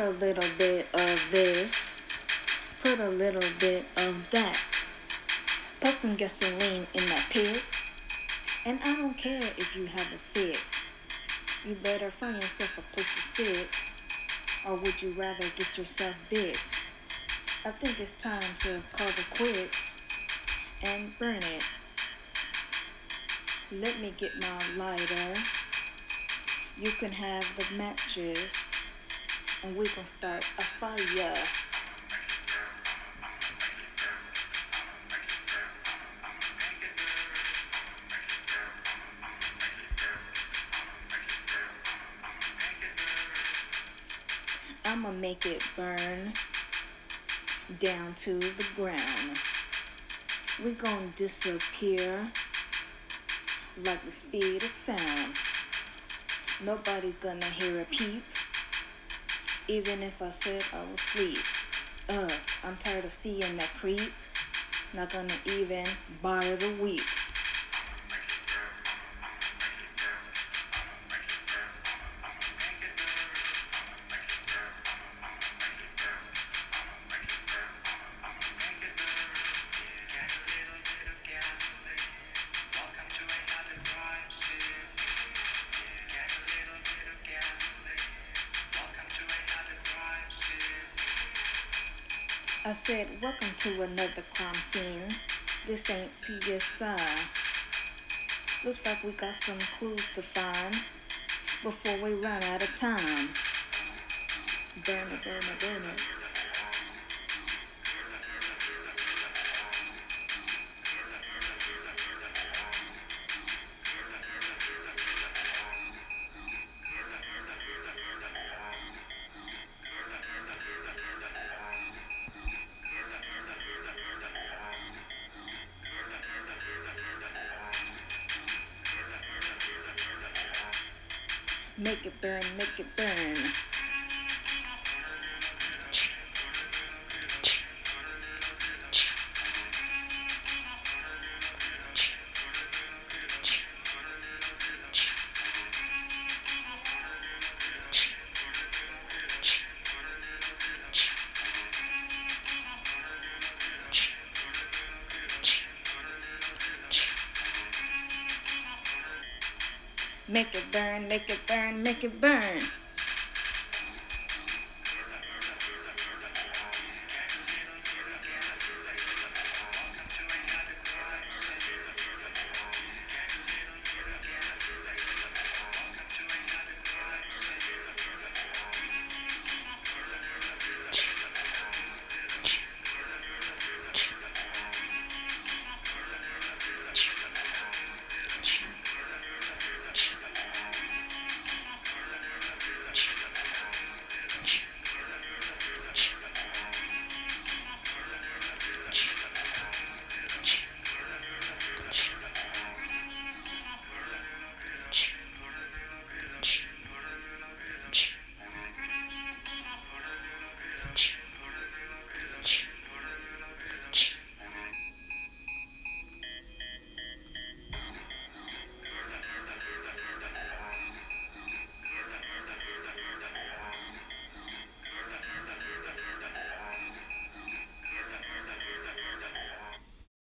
Put a little bit of this. Put a little bit of that. Put some gasoline in that pit. And I don't care if you have a fit. You better find yourself a place to sit. Or would you rather get yourself bit? I think it's time to call the quits and burn it. Let me get my lighter. You can have the matches and we're gonna start a fire. I'ma make it burn down to the ground. We're gonna disappear like the speed of sound. Nobody's gonna hear a peep, even if I said I was asleep. Uh, I'm tired of seeing that creep. Not gonna even bother to weep. I said, welcome to another crime scene. This ain't CSI. Looks like we got some clues to find before we run out of time. Burn it, burn it, burn it. Make it burn, make it burn. Make it burn, make it burn, make it burn.